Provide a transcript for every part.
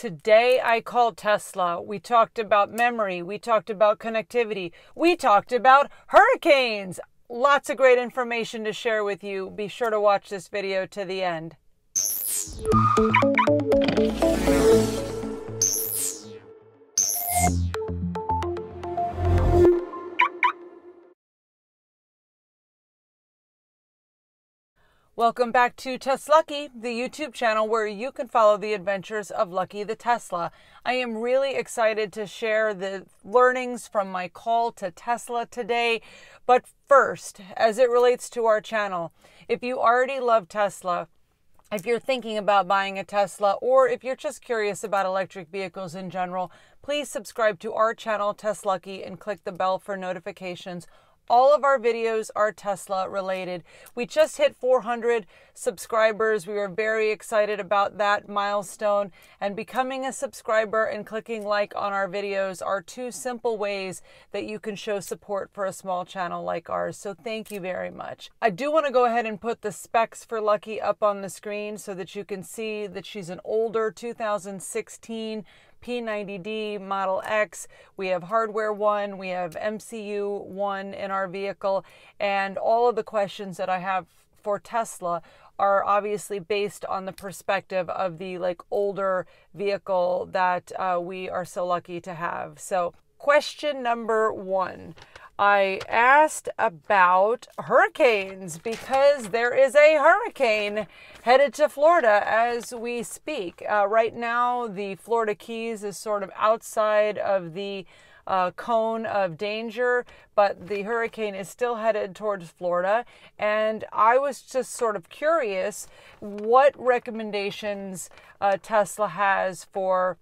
Today I called Tesla. We talked about memory. We talked about connectivity. We talked about hurricanes. Lots of great information to share with you. Be sure to watch this video to the end. Welcome back to Teslucky, the YouTube channel where you can follow the adventures of Lucky the Tesla. I am really excited to share the learnings from my call to Tesla today. But first, as it relates to our channel, if you already love Tesla, if you're thinking about buying a Tesla, or if you're just curious about electric vehicles in general, please subscribe to our channel, Teslucky, and click the bell for notifications all of our videos are Tesla related. We just hit 400 subscribers. We are very excited about that milestone. And becoming a subscriber and clicking like on our videos are two simple ways that you can show support for a small channel like ours. So thank you very much. I do want to go ahead and put the specs for Lucky up on the screen so that you can see that she's an older 2016 P90D Model X. We have Hardware 1, we have MCU 1 in our vehicle, and all of the questions that I have for Tesla are obviously based on the perspective of the like older vehicle that uh, we are so lucky to have. So, question number one. I asked about hurricanes because there is a hurricane headed to Florida as we speak. Uh, right now, the Florida Keys is sort of outside of the uh, cone of danger, but the hurricane is still headed towards Florida. And I was just sort of curious what recommendations uh, Tesla has for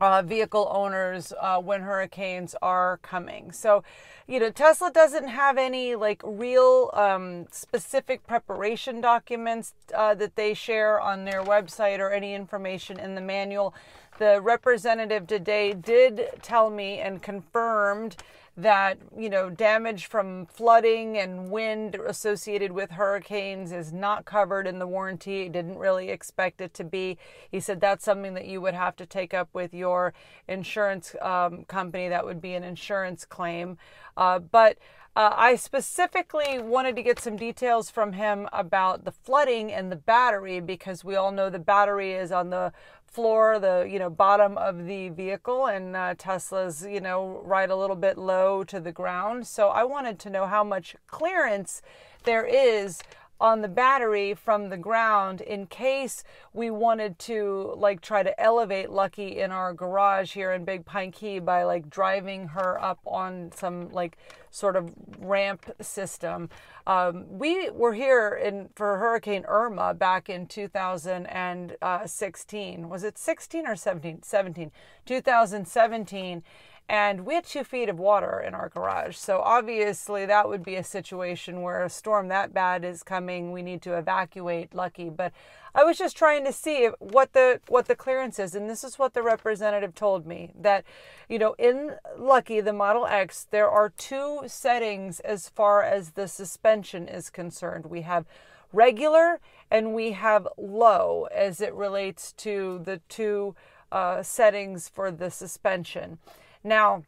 uh, vehicle owners uh, when hurricanes are coming. So, you know, Tesla doesn't have any like real um, specific preparation documents uh, that they share on their website or any information in the manual. The representative today did tell me and confirmed that you know damage from flooding and wind associated with hurricanes is not covered in the warranty. He didn't really expect it to be. He said that's something that you would have to take up with your insurance um, company that would be an insurance claim. Uh, but uh, I specifically wanted to get some details from him about the flooding and the battery because we all know the battery is on the floor, the you know bottom of the vehicle, and uh, Tesla's you know right a little bit low to the ground. So I wanted to know how much clearance there is on the battery from the ground in case we wanted to like try to elevate Lucky in our garage here in Big Pine Key by like driving her up on some like sort of ramp system. Um, we were here in for Hurricane Irma back in 2016. Was it 16 or 17? 17. 2017 and we had two feet of water in our garage. So obviously, that would be a situation where a storm that bad is coming. We need to evacuate Lucky. But I was just trying to see what the what the clearance is, and this is what the representative told me that, you know, in Lucky the Model X, there are two settings as far as the suspension is concerned. We have regular and we have low as it relates to the two uh, settings for the suspension. Now,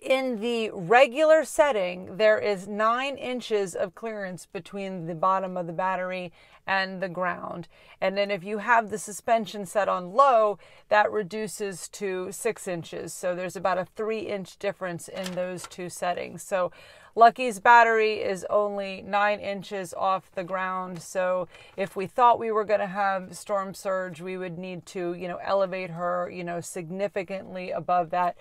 in the regular setting, there is nine inches of clearance between the bottom of the battery and the ground. And then if you have the suspension set on low, that reduces to six inches. So there's about a three inch difference in those two settings. So Lucky's battery is only nine inches off the ground. So if we thought we were going to have storm surge, we would need to, you know, elevate her, you know, significantly above that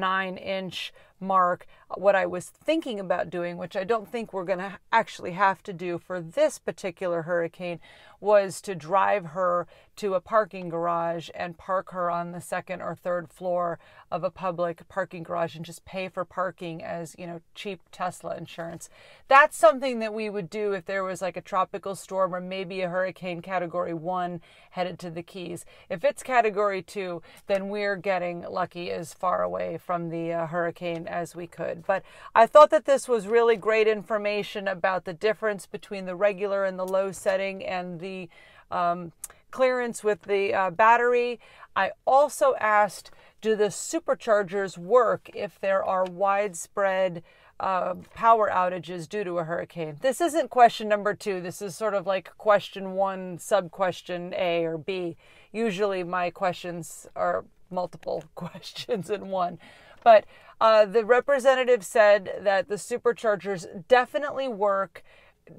nine inch mark. What I was thinking about doing, which I don't think we're going to actually have to do for this particular hurricane, was to drive her to a parking garage and park her on the second or third floor of a public parking garage and just pay for parking as, you know, cheap Tesla insurance. That's something that we would do if there was like a tropical storm or maybe a hurricane category 1 headed to the Keys. If it's category 2, then we're getting lucky as far away from the uh, hurricane as we could. But I thought that this was really great information about the difference between the regular and the low setting and the um, clearance with the uh, battery. I also asked, do the superchargers work if there are widespread uh, power outages due to a hurricane? This isn't question number two. This is sort of like question one, sub question A or B. Usually my questions are multiple questions in one. But uh, the representative said that the superchargers definitely work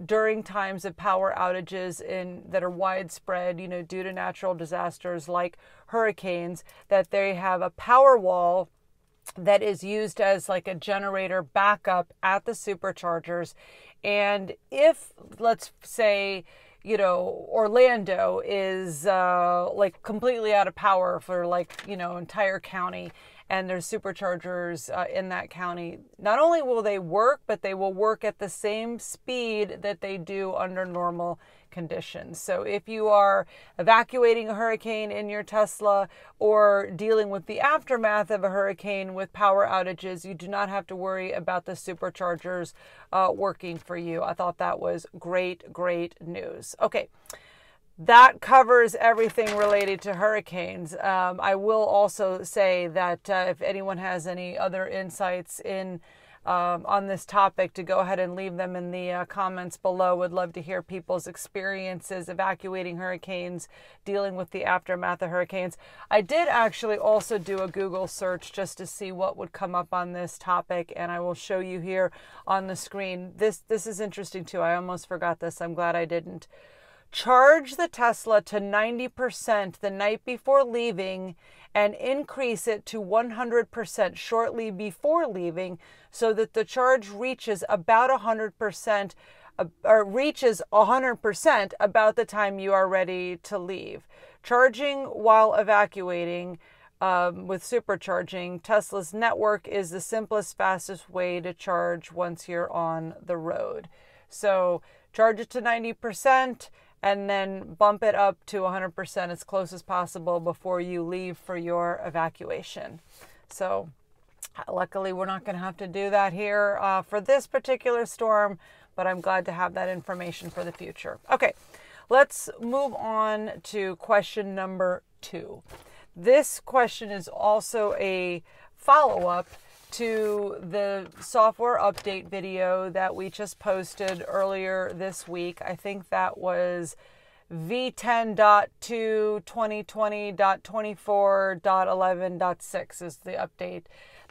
during times of power outages in that are widespread, you know, due to natural disasters like hurricanes, that they have a Powerwall that is used as like a generator backup at the superchargers. And if, let's say, you know, Orlando is uh, like completely out of power for like, you know, entire county and there's superchargers uh, in that county. Not only will they work, but they will work at the same speed that they do under normal conditions. So if you are evacuating a hurricane in your Tesla or dealing with the aftermath of a hurricane with power outages, you do not have to worry about the superchargers uh, working for you. I thought that was great, great news. Okay that covers everything related to hurricanes. Um, I will also say that uh, if anyone has any other insights in um, on this topic, to go ahead and leave them in the uh, comments below. Would love to hear people's experiences evacuating hurricanes, dealing with the aftermath of hurricanes. I did actually also do a Google search just to see what would come up on this topic, and I will show you here on the screen. This this is interesting too. I almost forgot this. I'm glad I didn't. Charge the Tesla to 90% the night before leaving and increase it to 100% shortly before leaving so that the charge reaches about 100% uh, or reaches 100% about the time you are ready to leave. Charging while evacuating um, with supercharging, Tesla's network is the simplest, fastest way to charge once you're on the road. So charge it to 90% and then bump it up to 100% as close as possible before you leave for your evacuation. So, luckily, we're not going to have to do that here uh, for this particular storm, but I'm glad to have that information for the future. Okay, let's move on to question number two. This question is also a follow up to the software update video that we just posted earlier this week. I think that was v10.2 2020.24.11.6 is the update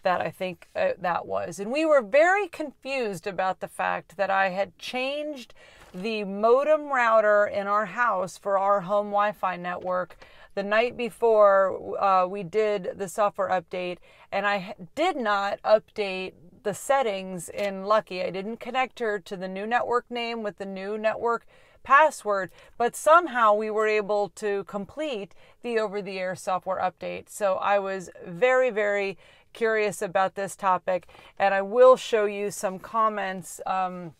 that I think uh, that was. And we were very confused about the fact that I had changed the modem router in our house for our home Wi Fi network the night before uh, we did the software update, and I did not update the settings in Lucky. I didn't connect her to the new network name with the new network password, but somehow we were able to complete the over the air software update. So I was very, very curious about this topic, and I will show you some comments. Um,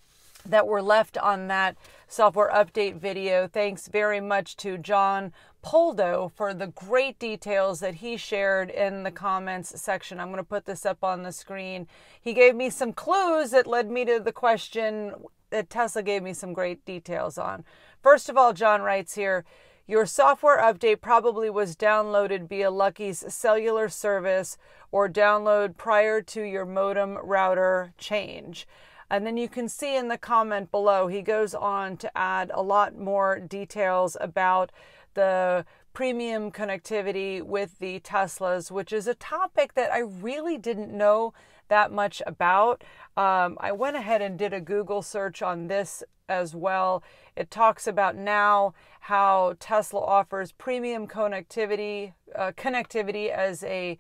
that were left on that software update video. Thanks very much to John Poldo for the great details that he shared in the comments section. I'm going to put this up on the screen. He gave me some clues that led me to the question that Tesla gave me some great details on. First of all, John writes here, your software update probably was downloaded via Lucky's cellular service or download prior to your modem router change. And then you can see in the comment below, he goes on to add a lot more details about the premium connectivity with the Teslas, which is a topic that I really didn't know that much about. Um, I went ahead and did a Google search on this as well. It talks about now how Tesla offers premium connectivity, uh, connectivity as a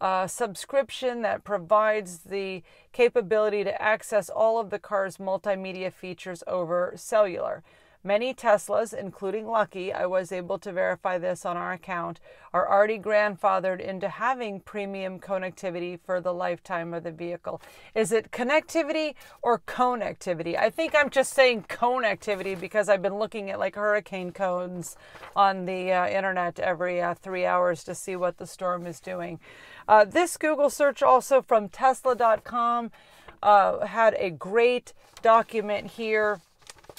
uh, subscription that provides the capability to access all of the car's multimedia features over cellular. Many Teslas, including Lucky, I was able to verify this on our account, are already grandfathered into having premium connectivity for the lifetime of the vehicle. Is it connectivity or connectivity? I think I'm just saying connectivity because I've been looking at like hurricane cones on the uh, internet every uh, three hours to see what the storm is doing. Uh, this Google search also from Tesla.com uh, had a great document here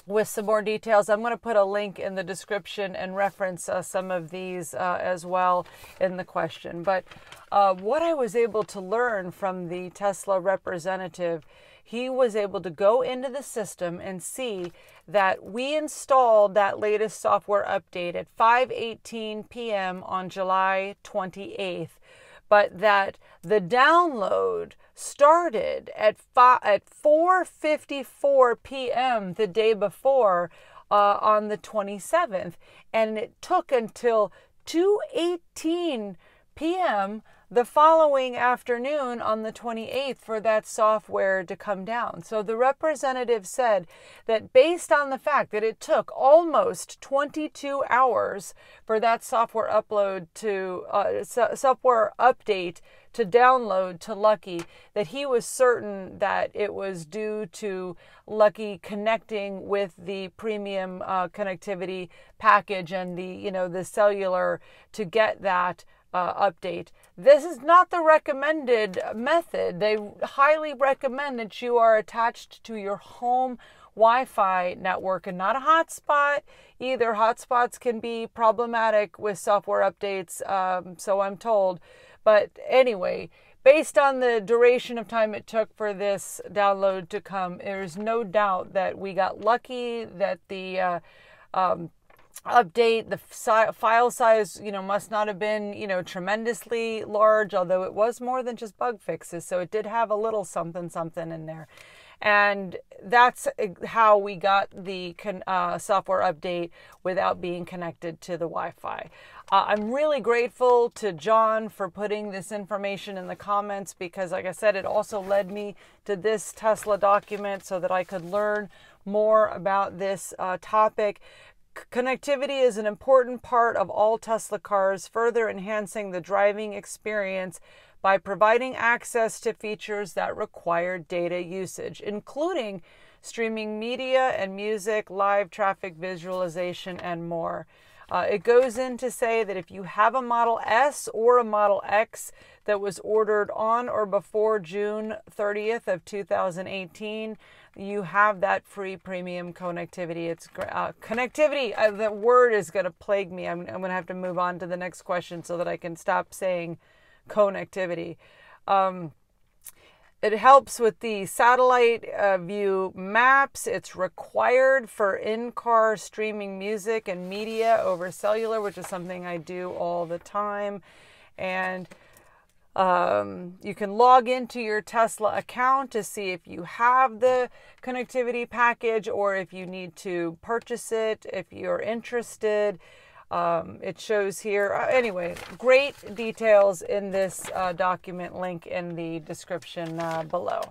with some more details. I'm going to put a link in the description and reference uh, some of these uh, as well in the question. But uh, what I was able to learn from the Tesla representative, he was able to go into the system and see that we installed that latest software update at 5:18 p.m. on July 28th but that the download started at five, at 4:54 p.m. the day before uh, on the 27th, and it took until 2:18 p.m the following afternoon on the 28th for that software to come down. So the representative said that based on the fact that it took almost 22 hours for that software upload to uh, software update to download to Lucky, that he was certain that it was due to Lucky connecting with the premium uh, connectivity package and the you know the cellular to get that uh, update. This is not the recommended method. They highly recommend that you are attached to your home Wi Fi network and not a hotspot either. Hotspots can be problematic with software updates, um, so I'm told. But anyway, based on the duration of time it took for this download to come, there's no doubt that we got lucky that the uh, um, update the si- file size you know must not have been you know tremendously large although it was more than just bug fixes so it did have a little something something in there. And that's how we got the uh, software update without being connected to the wi-fi. Uh, i'm really grateful to john for putting this information in the comments because like i said it also led me to this tesla document so that i could learn more about this uh, topic Connectivity is an important part of all Tesla cars, further enhancing the driving experience by providing access to features that require data usage, including streaming media and music, live traffic visualization, and more. Uh, it goes in to say that if you have a Model S or a Model X that was ordered on or before June 30th of 2018, you have that free premium connectivity. It's uh, connectivity. Uh, the word is going to plague me. I'm, I'm going to have to move on to the next question so that I can stop saying connectivity. Um, it helps with the satellite uh, view maps. It's required for in car streaming music and media over cellular, which is something I do all the time. And um, you can log into your Tesla account to see if you have the connectivity package or if you need to purchase it if you're interested. Um, it shows here. Uh, anyway, great details in this uh, document link in the description uh, below.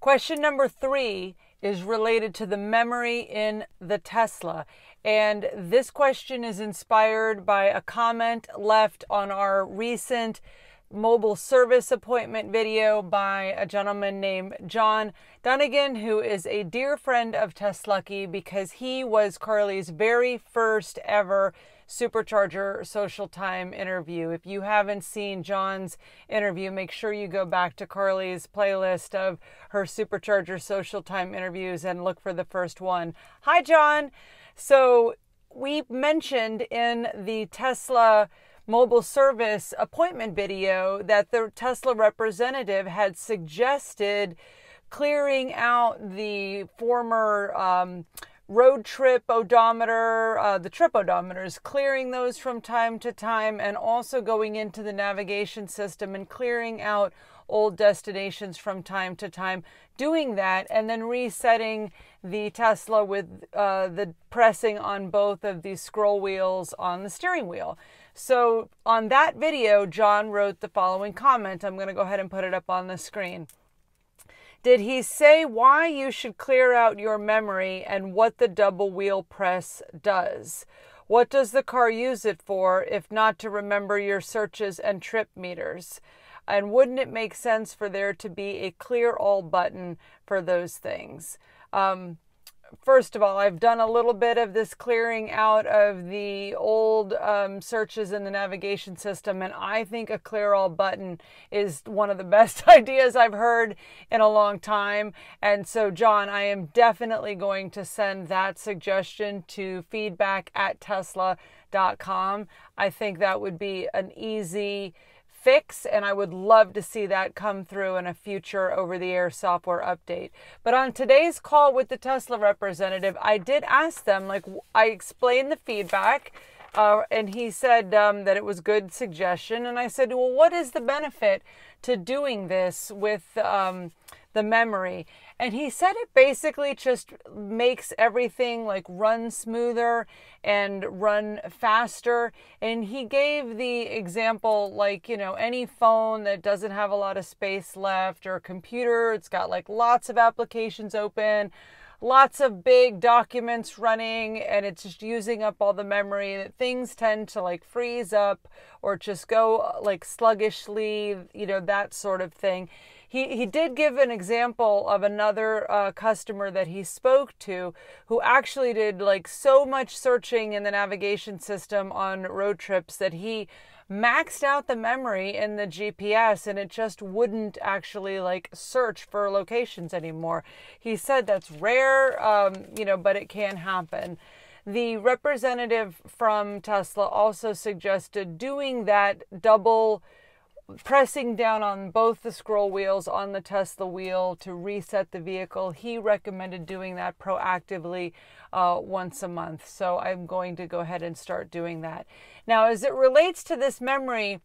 Question number three is related to the memory in the Tesla. And this question is inspired by a comment left on our recent mobile service appointment video by a gentleman named John Dunnigan, who is a dear friend of Teslucky because he was Carly's very first ever Supercharger Social Time interview. If you haven't seen John's interview, make sure you go back to Carly's playlist of her Supercharger Social Time interviews and look for the first one. Hi, John. So, we mentioned in the Tesla mobile service appointment video that the Tesla representative had suggested clearing out the former um, road trip odometer, uh, the trip odometers, clearing those from time to time, and also going into the navigation system and clearing out old destinations from time to time, doing that, and then resetting the Tesla with uh, the pressing on both of these scroll wheels on the steering wheel. So on that video, John wrote the following comment. I'm going to go ahead and put it up on the screen. Did he say why you should clear out your memory and what the double wheel press does? What does the car use it for if not to remember your searches and trip meters? And wouldn't it make sense for there to be a clear all button for those things? Um, first of all, I've done a little bit of this clearing out of the old um, searches in the navigation system, and I think a clear all button is one of the best ideas I've heard in a long time. And so, John, I am definitely going to send that suggestion to feedback at tesla.com. I think that would be an easy fix, and I would love to see that come through in a future over the air software update. But on today's call with the Tesla representative, I did ask them, like, I explained the feedback. Uh, and he said um, that it was good suggestion and i said well what is the benefit to doing this with um, the memory. And he said it basically just makes everything like run smoother and run faster. And he gave the example like, you know, any phone that doesn't have a lot of space left or a computer, it's got like lots of applications open lots of big documents running and it's just using up all the memory. Things tend to like freeze up or just go like sluggishly you know that sort of thing he, he did give an example of another uh, customer that he spoke to who actually did like so much searching in the navigation system on road trips that he maxed out the memory in the GPS and it just wouldn't actually like search for locations anymore. He said that's rare, um, you know, but it can happen. The representative from Tesla also suggested doing that double pressing down on both the scroll wheels on the Tesla wheel to reset the vehicle. He recommended doing that proactively uh, once a month. So I'm going to go ahead and start doing that. Now, as it relates to this memory,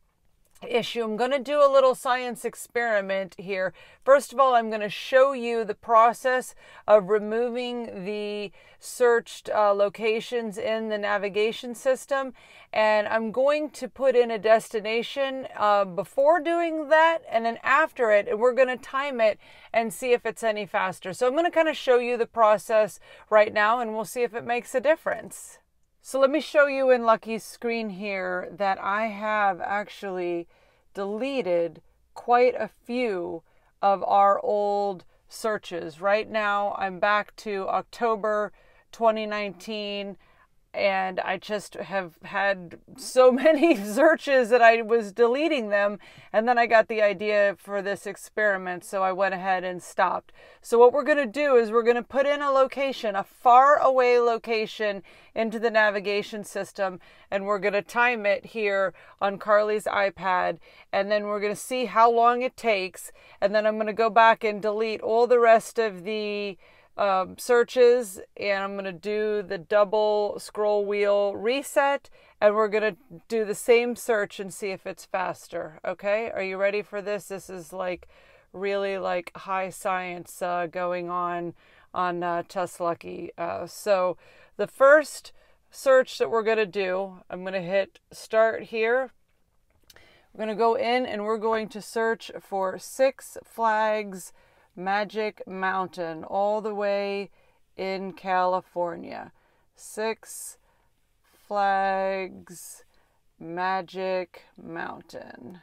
issue. I'm going to do a little science experiment here. First of all, I'm going to show you the process of removing the searched uh, locations in the navigation system. And I'm going to put in a destination uh, before doing that and then after it. And we're going to time it and see if it's any faster. So I'm going to kind of show you the process right now and we'll see if it makes a difference. So let me show you in Lucky's screen here that I have actually deleted quite a few of our old searches. Right now I'm back to October 2019 and I just have had so many searches that I was deleting them. And then I got the idea for this experiment, so I went ahead and stopped. So, what we're going to do is we're going to put in a location, a far away location, into the navigation system, and we're going to time it here on Carly's iPad. And then we're going to see how long it takes. And then I'm going to go back and delete all the rest of the um, searches and I'm going to do the double scroll wheel reset and we're going to do the same search and see if it's faster. Okay, are you ready for this? This is like really like high science uh, going on on uh, TesLucky. Uh, so the first search that we're going to do, I'm going to hit start here. We're going to go in and we're going to search for Six Flags Magic Mountain, all the way in California. Six Flags Magic Mountain.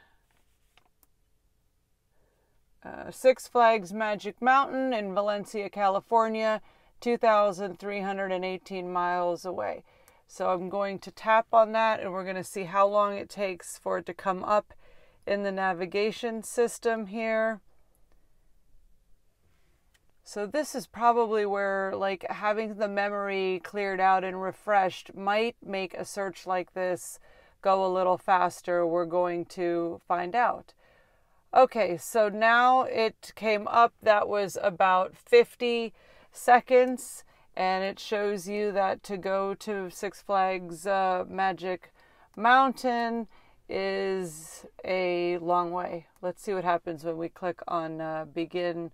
Uh, Six Flags Magic Mountain in Valencia, California, 2,318 miles away. So I'm going to tap on that and we're going to see how long it takes for it to come up in the navigation system here. So this is probably where like having the memory cleared out and refreshed might make a search like this go a little faster. We're going to find out. Okay, so now it came up that was about 50 seconds and it shows you that to go to Six Flags uh, Magic Mountain is a long way. Let's see what happens when we click on uh, begin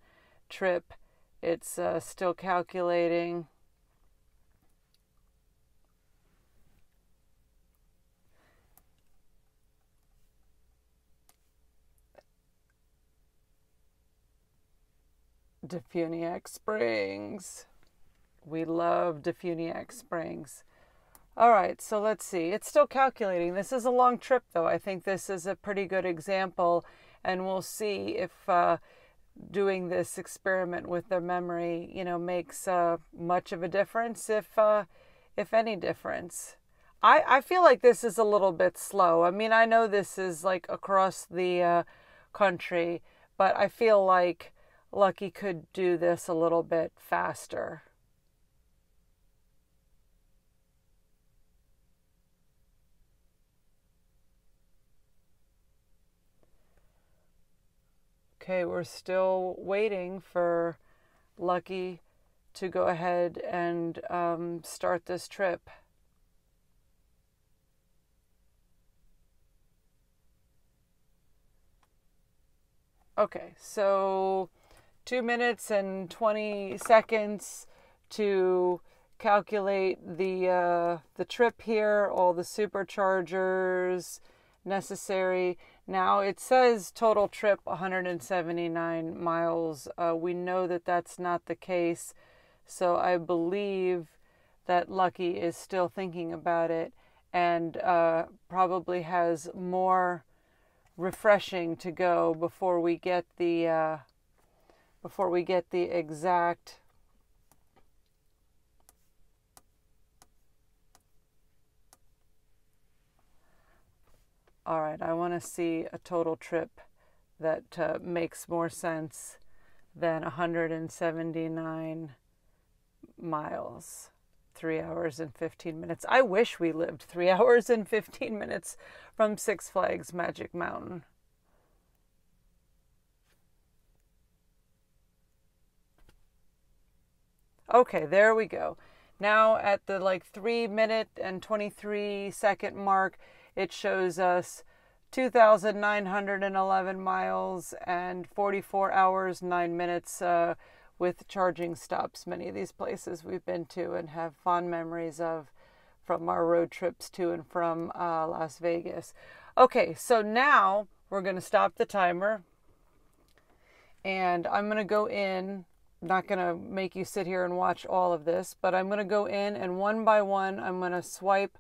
trip it's uh, still calculating. Defuniak Springs. We love Defuniak Springs. All right, so let's see. It's still calculating. This is a long trip, though. I think this is a pretty good example, and we'll see if uh, doing this experiment with their memory, you know, makes uh, much of a difference, if uh, if any difference. I, I feel like this is a little bit slow. I mean, I know this is like across the uh, country, but I feel like Lucky could do this a little bit faster. Okay, we're still waiting for Lucky to go ahead and um, start this trip. Okay, so two minutes and 20 seconds to calculate the uh, the trip here, all the superchargers necessary. Now it says total trip 179 miles. Uh, we know that that's not the case, so I believe that Lucky is still thinking about it and uh, probably has more refreshing to go before we get the uh, before we get the exact all right, I want to see a total trip that uh, makes more sense than 179 miles, three hours and 15 minutes. I wish we lived three hours and 15 minutes from Six Flags Magic Mountain. Okay, there we go. Now at the like three minute and 23 second mark, it shows us 2,911 miles and 44 hours, 9 minutes uh, with charging stops. Many of these places we've been to and have fond memories of from our road trips to and from uh, Las Vegas. Okay, so now we're going to stop the timer and I'm going to go in. I'm not going to make you sit here and watch all of this, but I'm going to go in and one by one, I'm going to swipe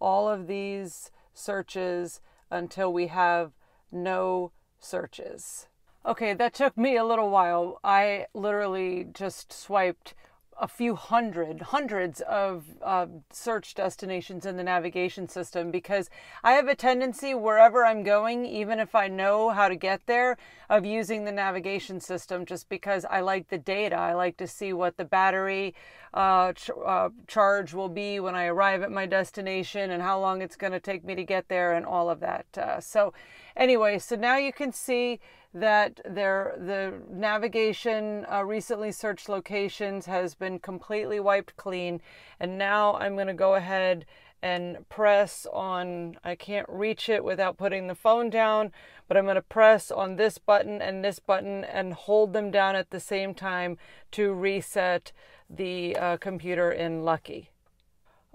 all of these searches until we have no searches. Okay, that took me a little while. I literally just swiped a few hundred, hundreds of uh, search destinations in the navigation system because I have a tendency wherever I'm going, even if I know how to get there, of using the navigation system just because I like the data. I like to see what the battery uh, ch- uh, charge will be when I arrive at my destination and how long it's going to take me to get there and all of that. Uh, so, anyway, so now you can see that the navigation uh, recently searched locations has been completely wiped clean and now I'm going to go ahead and press on I can't reach it without putting the phone down but I'm going to press on this button and this button and hold them down at the same time to reset the uh, computer in Lucky.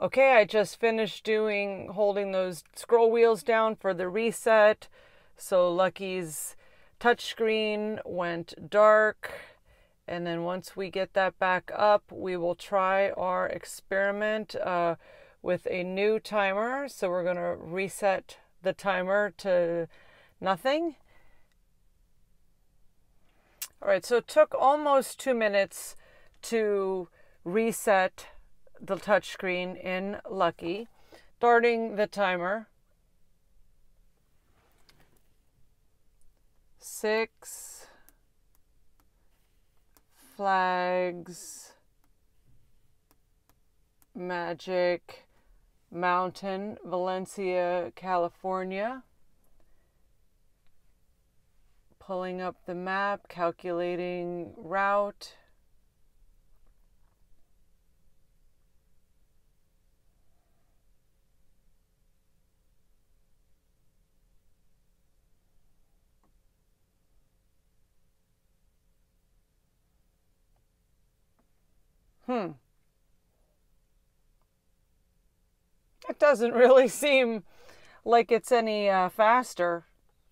Okay, I just finished doing holding those scroll wheels down for the reset. So Lucky's touchscreen went dark. And then once we get that back up, we will try our experiment uh, with a new timer. So we're going to reset the timer to nothing. All right, so it took almost two minutes to reset the touchscreen in Lucky, starting the timer. Six flags, magic, mountain, Valencia, California. Pulling up the map, calculating route. Hmm. It doesn't really seem like it's any uh, faster,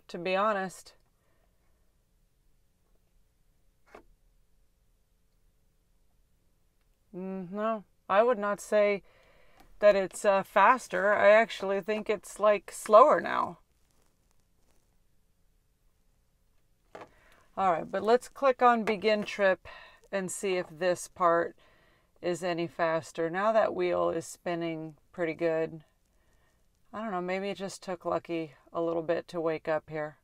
to be honest. Mm, no, I would not say that it's uh, faster. I actually think it's like slower now. All right, but let's click on begin trip and see if this part is any faster. Now that wheel is spinning pretty good. I don't know, maybe it just took Lucky a little bit to wake up here.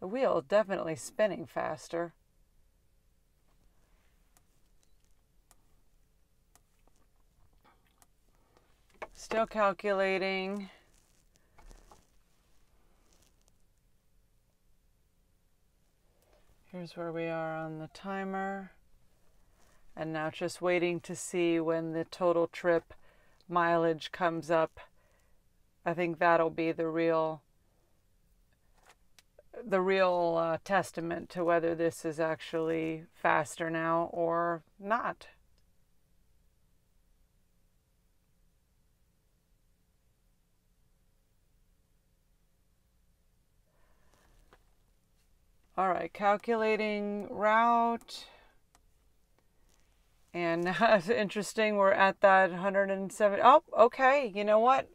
The wheel definitely spinning faster. Still calculating. Here's where we are on the timer. And now just waiting to see when the total trip mileage comes up. I think that'll be the real the real uh, testament to whether this is actually faster now or not. All right, calculating route. And interesting, we're at that 107. Oh, okay. You know what?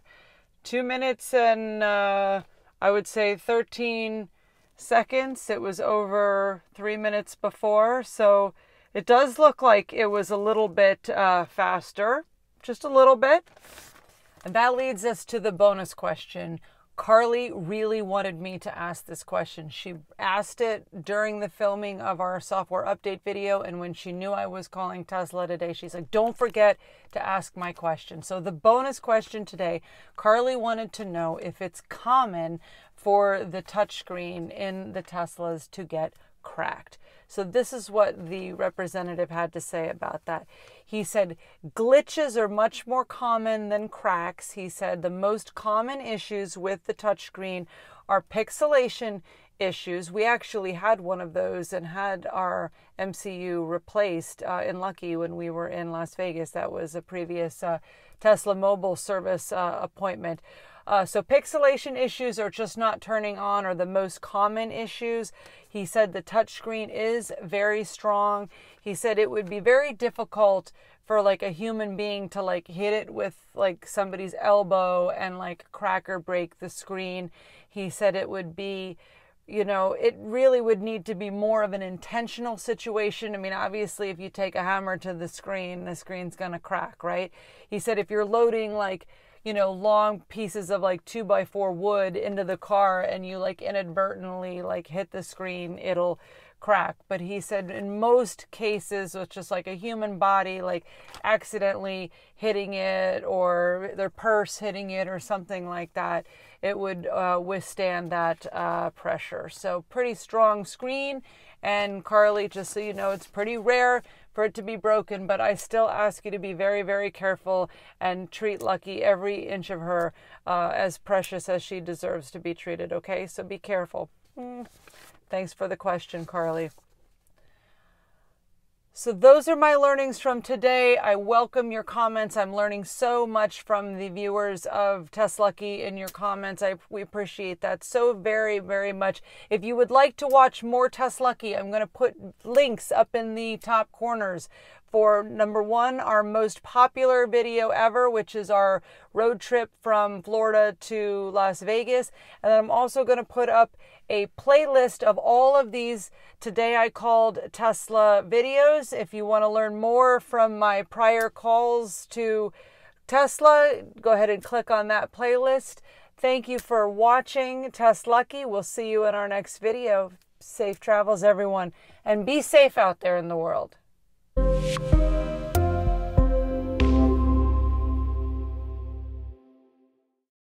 Two minutes and uh, I would say 13 seconds. It was over three minutes before. So it does look like it was a little bit uh, faster, just a little bit. And that leads us to the bonus question Carly really wanted me to ask this question. She asked it during the filming of our software update video. And when she knew I was calling Tesla today, she's like, don't forget to ask my question. So, the bonus question today Carly wanted to know if it's common for the touchscreen in the Teslas to get cracked. So, this is what the representative had to say about that. He said glitches are much more common than cracks. He said the most common issues with the touchscreen are pixelation issues. We actually had one of those and had our MCU replaced uh, in Lucky when we were in Las Vegas. That was a previous uh, Tesla mobile service uh, appointment. Uh, so pixelation issues are just not turning on are the most common issues. He said the touchscreen is very strong. He said it would be very difficult for like a human being to like hit it with like somebody's elbow and like crack or break the screen. He said it would be you know, it really would need to be more of an intentional situation. I mean, obviously, if you take a hammer to the screen, the screen's going to crack, right? He said if you're loading like you know, long pieces of like two by four wood into the car and you like inadvertently like hit the screen, it'll crack. But he said in most cases, it's just like a human body like accidentally hitting it or their purse hitting it or something like that, it would uh, withstand that uh, pressure. So, pretty strong screen. And Carly, just so you know, it's pretty rare for it to be broken, but I still ask you to be very, very careful and treat Lucky every inch of her uh, as precious as she deserves to be treated, okay? So be careful. Mm. Thanks for the question, Carly. So, those are my learnings from today. I welcome your comments. I'm learning so much from the viewers of TesLucky in your comments. I, we appreciate that so very, very much. If you would like to watch more TesLucky, I'm going to put links up in the top corners for number one, our most popular video ever, which is our road trip from Florida to Las Vegas. And I'm also going to put up a playlist of all of these today I called Tesla videos. If you want to learn more from my prior calls to Tesla, go ahead and click on that playlist. Thank you for watching TesLucky. We'll see you in our next video. Safe travels, everyone, and be safe out there in the world.